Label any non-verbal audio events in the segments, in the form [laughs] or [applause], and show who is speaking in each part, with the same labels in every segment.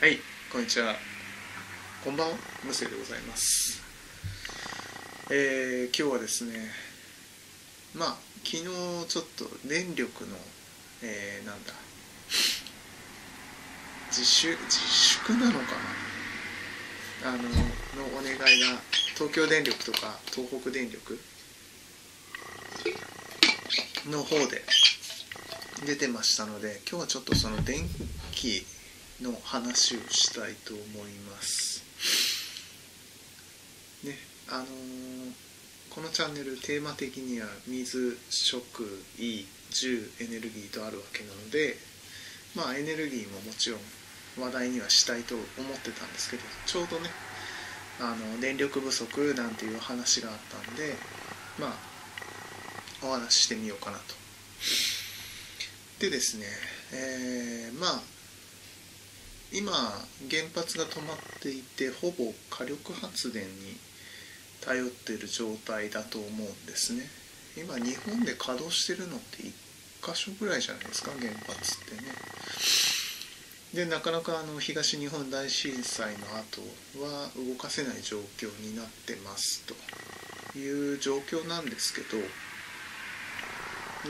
Speaker 1: はい、こんにちは。こんばんは、むせでございます。えー、今日はですね、まあ、昨日ちょっと電力の、えー、なんだ、自主、自粛なのかな？あの、のお願いが、東京電力とか東北電力の方で出てましたので、今日はちょっとその電気、の話をしたいと思います。ね、あのーこのチャンネルテーマ的には水、食、衣、住、エネルギーとあるわけなので、まあエネルギーももちろん話題にはしたいと思ってたんですけど、ちょうどね、あの電力不足なんていう話があったんで、まあお話ししてみようかなと。でですね、えーまあ今原発が止まっていてほぼ火力発電に頼っている状態だと思うんですね。今日本で稼働してるのって1箇所ぐらいじゃないですか原発ってね。でなかなかあの東日本大震災の後は動かせない状況になってますという状況なんですけど。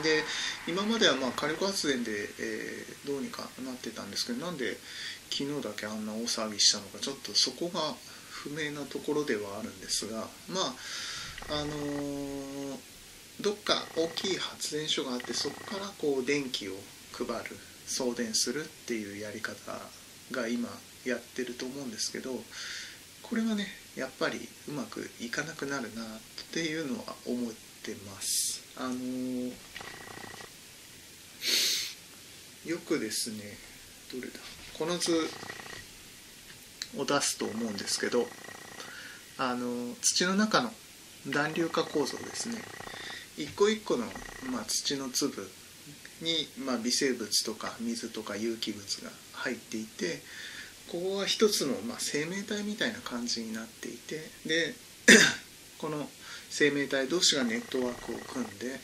Speaker 1: で今まではまあ火力発電で、えーどうにかなってたんですけどなんで昨日だけあんな大騒ぎしたのかちょっとそこが不明なところではあるんですがまああのーどっか大きい発電所があってそこからこう電気を配る送電するっていうやり方が今やってると思うんですけどこれはねやっぱりうまくいかなくなるなっていうのは思ってます。あのーよくですねどれだ？この図を出すと思うんですけどあの土の中の暖流化構造ですね。一個一個の、まあ、土の粒に、まあ、微生物とか水とか有機物が入っていてここが一つの、まあ、生命体みたいな感じになっていてで [clears throat] この生命体同士がネットワークを組んで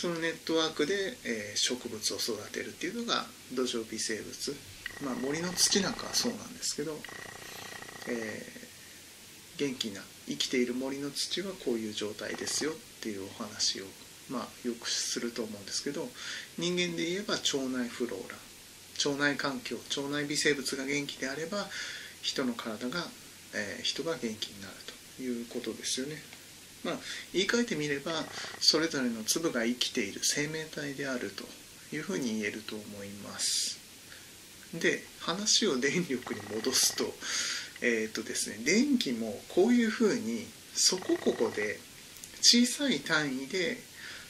Speaker 1: そのネットワークで、えー植物を育てるっていうのが土壌微生物、まあ、森の土なんかはそうなんですけど、えー元気な生きている森の土はこういう状態ですよっていうお話を、まあ、よくすると思うんですけど人間で言えば腸内フローラ腸内環境腸内微生物が元気であれば人の体が、えー人が元気になるということですよね。まあ、言い換えてみればそれぞれの粒が生きている生命体であるというふうに言えると思います。で話を電力に戻すと [laughs] えっ、とですね電気もこういうふうにそこここで小さい単位で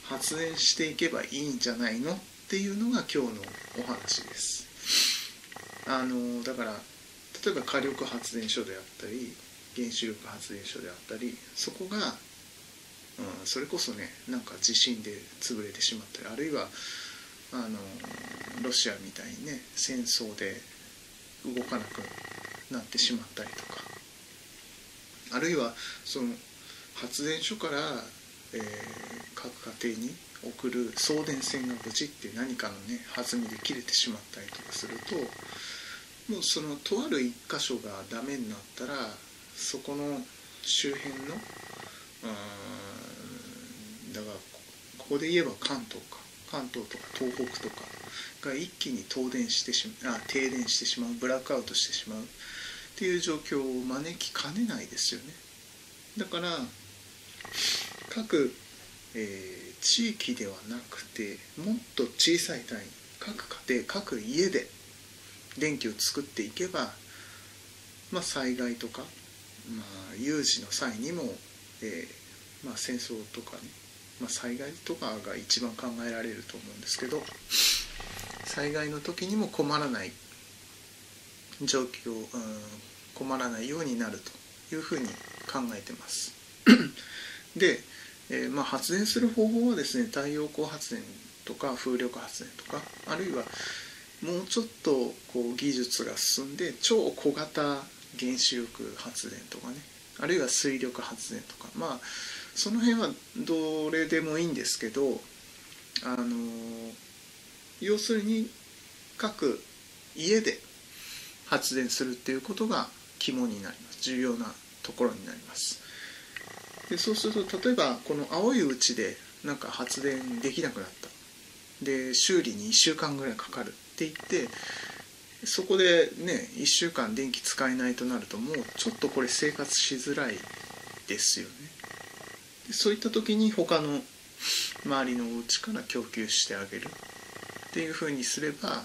Speaker 1: 発電していけばいいんじゃないのっていうのが今日のお話です。あのだから例えば火力発電所であったり原子力発電所であったりそこがうん、それこそねなんか地震で潰れてしまったりあるいはあのロシアみたいにね戦争で動かなくなってしまったりとかあるいはその発電所から、えー各家庭に送る送電線が無事って何かのね弾みで切れてしまったりとかするともうそのとある一箇所がダメになったらそこの周辺のうんだからここで言えば関東か。関東とか東北とかが一気に東電してしまあ停電してしまうブラックアウトしてしまうっていう状況を招きかねないですよね。だから各、えー地域ではなくてもっと小さい単位各家庭各家で電気を作っていけば、まあ、災害とか、まあ、有事の際にも、えーまあ、戦争とかね、まあ、災害とかが一番考えられると思うんですけど災害の時にも困らない状況、うん、困らないようになるというふうに考えてます。[laughs] で、えーまあ、発電する方法はですね太陽光発電とか風力発電とかあるいはもうちょっとこう技術が進んで超小型原子力発電とかねあるいは水力発電とかまあその辺はどれでもいいんですけどあの要するに各家で発電するっていうことが肝になります。重要なところになります。でそうすると例えばこの青いうちでなんか発電できなくなった。で修理に1週間ぐらいかかるって言ってそこでね1週間電気使えないとなるともうちょっとこれ生活しづらいですよね。そういった時に他の周りのお家から供給してあげるっていうふうにすれば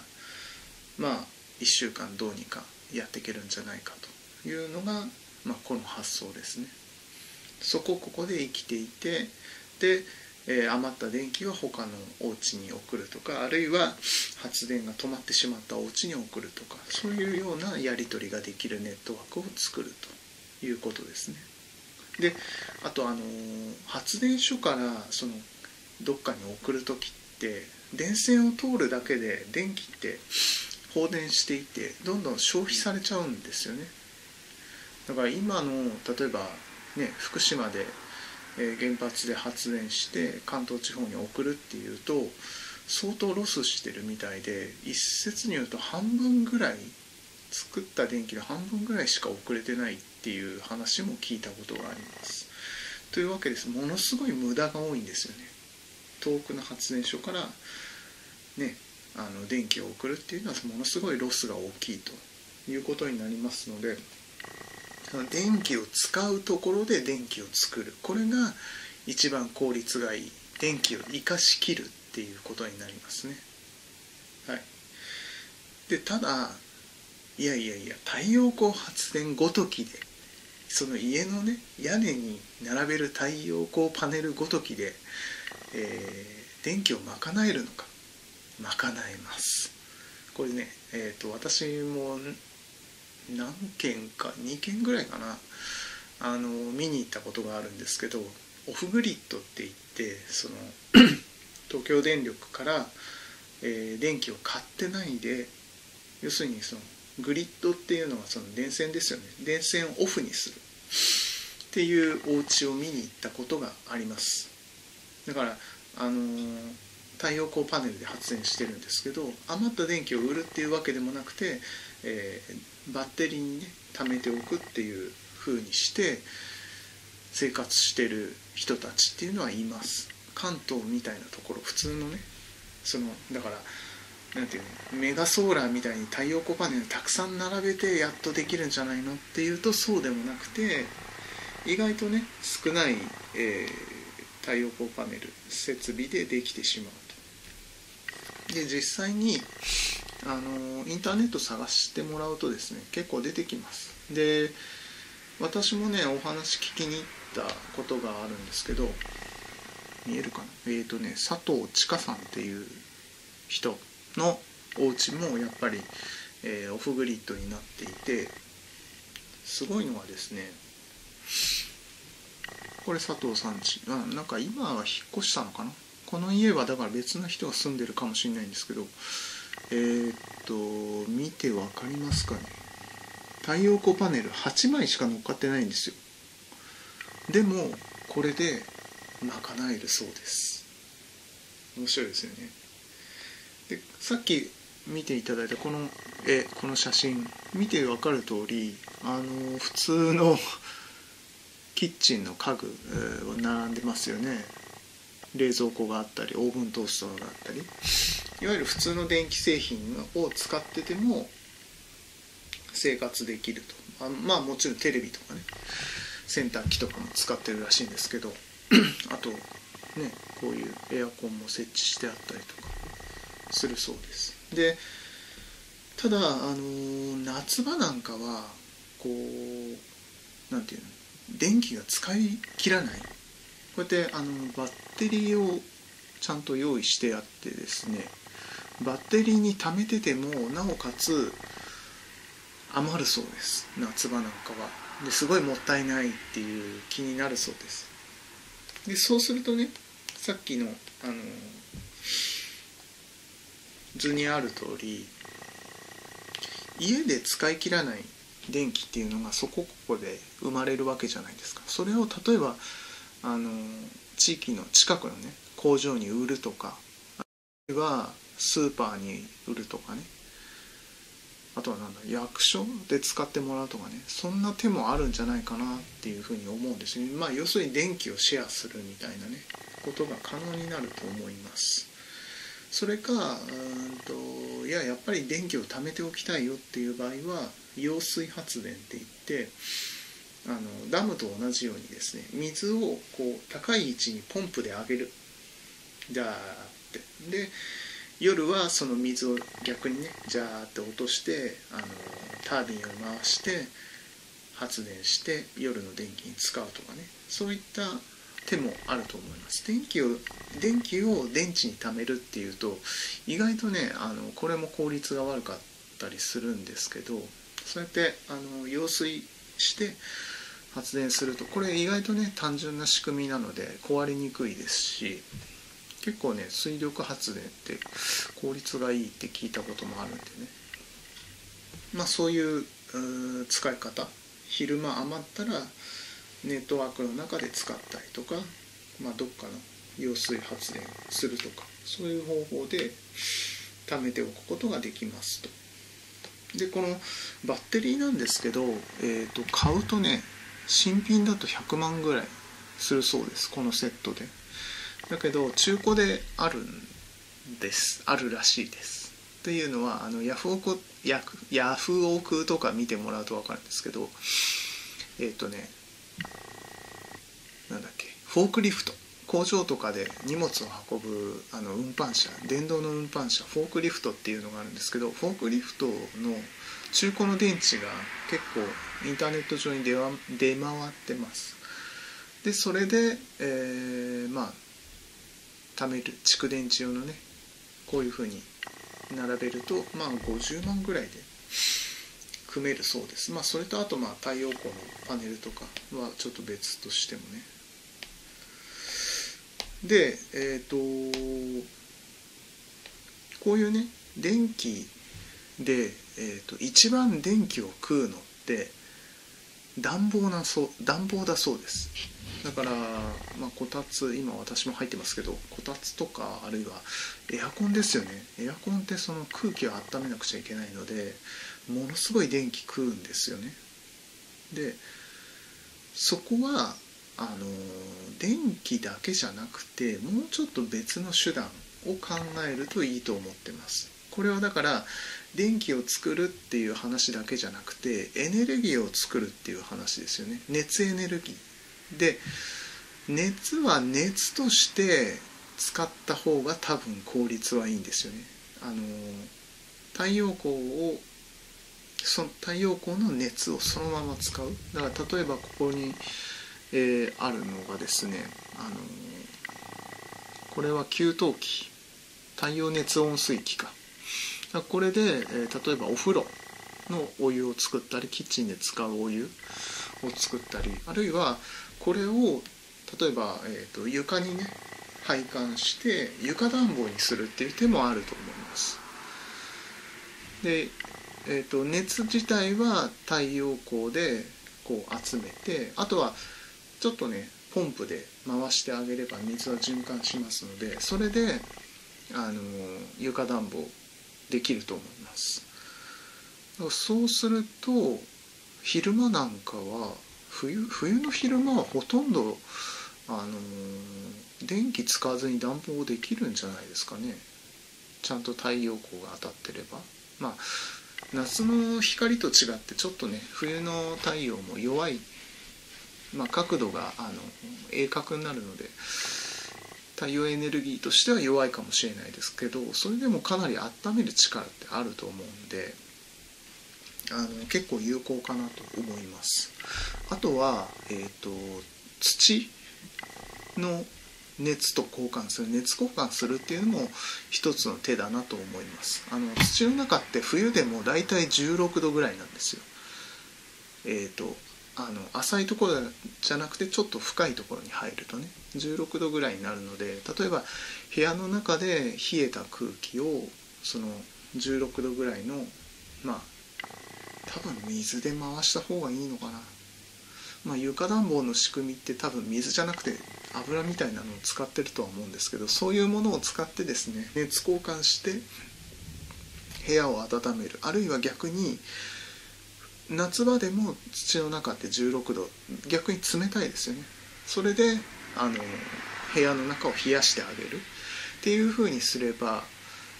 Speaker 1: まあ1週間どうにかやっていけるんじゃないかというのが、まあ、この発想ですねそこここで生きていてでえー、余った電気は他のお家に送るとかあるいは発電が止まってしまったお家に送るとかそういうようなやり取りができるネットワークを作るということですね。であとあの発電所からそのどっかに送る時って電線を通るだけで電気って放電していてどんどん消費されちゃうんですよね。だから今の例えばね福島でえ原発で発電して関東地方に送るっていうと相当ロスしてるみたいで一説に言うと半分ぐらい作った電気の半分ぐらいしか送れてないっていう話も聞いたことがあります。というわけです。ものすごい無駄が多いんですよね。遠くの発電所からねあの電気を送るっていうのはものすごいロスが大きいということになりますので電気を使うところで電気を作る。これが一番効率がいい。電気を生かしきるっていうことになりますね。はい。でただいやいやいや太陽光発電ごときでその家のね屋根に並べる太陽光パネルごときで、えー、電気を賄えるのか。賄えます。これね、えーと私も何件か2件ぐらいかなあの見に行ったことがあるんですけどオフグリッドって言ってその [coughs] 東京電力から、えー、電気を買ってないで要するにそのグリッドっていうのはその電線ですよね。電線をオフにする。っていうお家を見に行ったことがあります。だからあのー、太陽光パネルで発電してるんですけど余った電気を売るっていうわけでもなくて、えーバッテリーにね貯めておくっていう風にして生活してる人たちっていうのはいます。関東みたいなところ普通のねそのだから何ていうのメガソーラーみたいに太陽光パネルたくさん並べてやっとできるんじゃないのっていうとそうでもなくて意外とね少ない、えー、太陽光パネル設備でできてしまうと。で実際にあのインターネット探してもらうとですね結構出てきますで私もねお話聞きに行ったことがあるんですけど見えるかな？えっ、ー、とね佐藤千佳さんっていう人のお家もやっぱり、えー、オフグリッドになっていてすごいのはですねこれ佐藤さんちあなんか今は引っ越したのかな？この家はだから別の人が住んでるかもしれないんですけどえー、っと見て分かりますかね？太陽光パネル8枚しか乗っかってないんですよ。でもこれで賄えるそうです。面白いですよね。さっき見ていただいたこの絵この写真見て分かる通りあの普通の [laughs] キッチンの家具は並んでますよね。冷蔵庫があったりオーブントースターがあったり。いわゆる普通の電気製品を使ってても生活できると。あまあもちろんテレビとかね洗濯機とかも使ってるらしいんですけど。[clears throat] あとねこういうエアコンも設置してあったりとか。するそうです。でただあの夏場なんかはこう何て言うの電気が使い切らない。こうやってあのバッテリーをちゃんと用意してあってですねバッテリーに貯めててもなおかつ余るそうです。夏場なんかは。ですごいもったいないっていう気になるそうです。でそうするとねさっきのあの図にある通り家で使い切らない電気っていうのがそこここで生まれるわけじゃないですか。それを例えばあの地域の近くのね工場に売るとかあるいはスーパーに売るとかね。あとはなんだ役所で使ってもらうとかね。そんな手もあるんじゃないかなっていうふうに思うんですよね。まあ要するに電気をシェアするみたいなねことが可能になると思います。それかうんといややっぱり電気を貯めておきたいよっていう場合は揚水発電って言ってあのダムと同じようにですね水をこう高い位置にポンプで上げる。じゃあって。で夜はその水を逆にねジャーって落としてあのタービンを回して発電して夜の電気に使うとかね。そういった手もあると思います。電気を電気を電池に貯めるっていうと意外とねあのこれも効率が悪かったりするんですけどそうやってあの揚水して発電するとこれ意外とね単純な仕組みなので壊れにくいですし結構ね水力発電って効率がいいって聞いたこともあるんでね。まあそういう使い方。昼間余ったらネットワークの中で使ったりとか、まあ、どっかの揚水発電するとかそういう方法で貯めておくことができますと。でこのバッテリーなんですけど、えーと、買うとね新品だと100万ぐらいするそうですこのセットで。だけど中古であるんですあるらしいですというのはあのヤフオクヤヤフオクとか見てもらうと分かるんですけどえっ、ー、とねフォークリフト。工場とかで荷物を運ぶあの運搬車電動の運搬車フォークリフトっていうのがあるんですけどフォークリフトの中古の電池が結構インターネット上に出出回ってます。でそれで、えー、まあ貯める蓄電池用のねこういうふうに並べるとまあ50万ぐらいで組めるそうです。まあそれとあとまあ太陽光のパネルとかはちょっと別としてもね。でえっ、ー、とこういうね電気で、えーと、一番電気を食うのって暖房なそう暖房だそうです。だから、まあ、こたつ今私も入ってますけどこたつとかあるいはエアコンですよね。エアコンってその空気を温めなくちゃいけないのでものすごい電気食うんですよね。でそこはあの電気だけじゃなくてもうちょっと別の手段を考えるといいと思ってます。これはだから電気を作るっていう話だけじゃなくてエネルギーを作るっていう話ですよね。熱エネルギー。で熱は熱として使った方が多分効率はいいんですよね。あの太陽光をその太陽光の熱をそのまま使う。だから例えばここに、えー、あるのがですねあのこれは給湯器。太陽熱温水器か。これで、えー、例えばお風呂のお湯を作ったりキッチンで使うお湯を作ったりあるいはこれを例えば、えーと、床にね配管して床暖房にするっていう手もあると思います。で、えーと、熱自体は太陽光でこう集めてあとはちょっとねポンプで回してあげれば水は循環しますのでそれであの床暖房できると思います。そうすると昼間なんかは冬冬の昼間はほとんどあの電気使わずに暖房できるんじゃないですかね。ちゃんと太陽光が当たってれば。まあ夏の光と違ってちょっとね冬の太陽も弱い、まあ、角度があの鋭角になるので太陽エネルギーとしては弱いかもしれないですけどそれでもかなり温める力ってあると思うんであの結構有効かなと思います。あとは、えーと、土の熱と交換する熱交換するっていうのも一つの手だなと思います。あの土の中って冬でも大体16度ぐらいなんですよ。えっ、ー、とあの浅いところじゃなくてちょっと深いところに入るとね16度ぐらいになるので例えば部屋の中で冷えた空気をその16度ぐらいのまあ多分水で回した方がいいのかな。まあ床暖房の仕組みって多分水じゃなくて油みたいなのを使ってるとは思うんですけどそういうものを使ってですね熱交換して部屋を温める。あるいは逆に夏場でも土の中って16度逆に冷たいですよね。それであの部屋の中を冷やしてあげる。っていうふうにすれば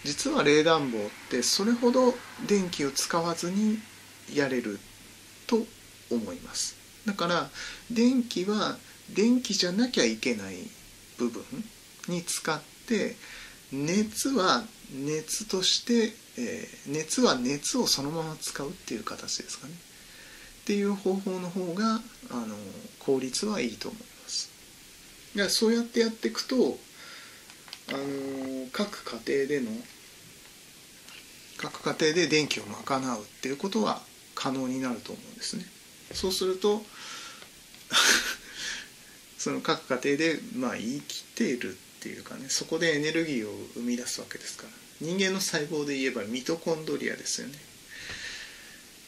Speaker 1: 実は冷暖房ってそれほど電気を使わずにやれると思います。だから電気は電気じゃなきゃいけない部分に使って熱は熱として、えー、熱は熱をそのまま使うっていう形ですかね。っていう方法の方があの効率はいいと思います。だからそうやってやっていくとあの各家庭での各家庭で電気を賄うっていうことは可能になると思うんですね。そうすると [laughs] その各家庭でまあ生きているっていうかねそこでエネルギーを生み出すわけですから。人間の細胞で言えばミトコンドリアですよね。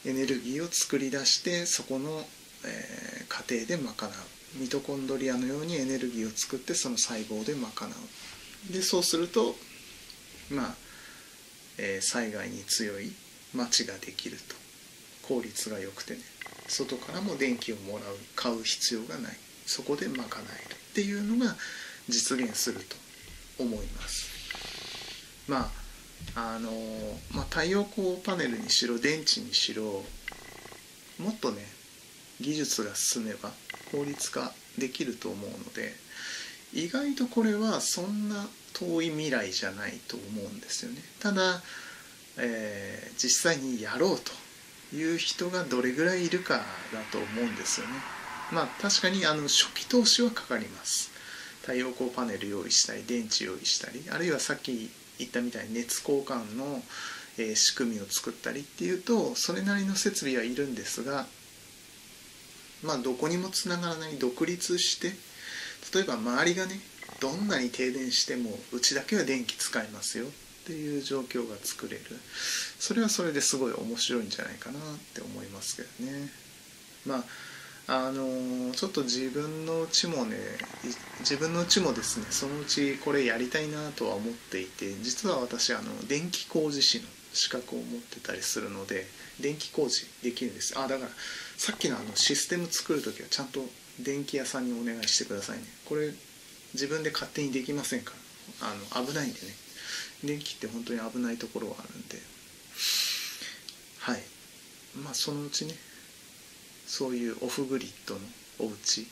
Speaker 1: エネルギーを作り出してそこの、えー、家庭で賄う。ミトコンドリアのようにエネルギーを作ってその細胞で賄う。でそうするとまあ、えー、災害に強い町ができると。効率が良くてね。外からも電気をもらう買う必要がない。そこで賄えるっていうのが実現すると思います。まああのまあ、太陽光パネルにしろ電池にしろもっとね技術が進めば効率化できると思うので意外とこれはそんな遠い未来じゃないと思うんですよね。ただ、えー、実際にやろうという人がどれぐらいいるかだと思うんですよね。まあ確かにあの初期投資はかかります。太陽光パネル用意したり電池用意したりあるいはさっき言ったみたいに熱交換の、え仕組みを作ったりっていうとそれなりの設備はいるんですがまあどこにもつながらない独立して例えば周りがねどんなに停電してもうちだけは電気使いますよっていう状況が作れる。それはそれですごい面白いんじゃないかなって思いますけどね。まああのちょっと自分のうちもね自分のうちもですねそのうちこれやりたいなとは思っていて実は私あの電気工事士の資格を持ってたりするので電気工事できるんですあだからさっきのあのシステム作る時はちゃんと電気屋さんにお願いしてくださいね。これ自分で勝手にできませんから。あの危ないんでね。電気って本当に危ないところはあるんで。はい。まあそのうちねそういうオフグリッドのお家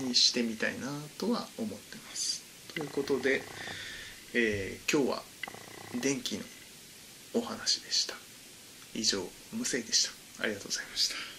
Speaker 1: にしてみたいなとは思ってます。ということで、えー、今日は電気のお話でした。以上、無声でした。ありがとうございました。